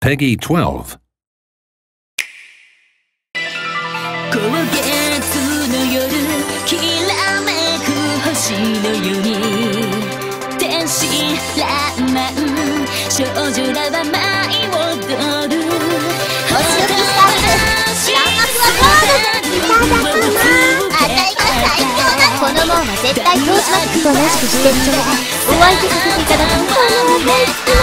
Peggy 12. フこの門は絶対通しますとなしくしてちょうだいお相手させていただく